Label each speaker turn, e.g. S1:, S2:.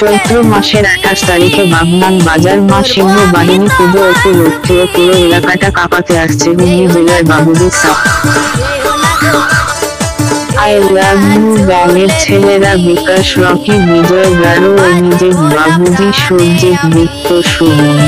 S1: চৈত্র মাসের আঠাশ তারিখে বাগনান বাজার মা সিংহ বাহিনী পুজো উপলক্ষে পুরো এলাকাটা কাঁপাতে আসছে। হুগলি জেলার বাবুদের সাপ। আই লাভ ইউ ছেলেরা বিকাশ রকি, বিজয় গারো ও নিজের বাবুজি সূর্যের বৃত্ত শুনুন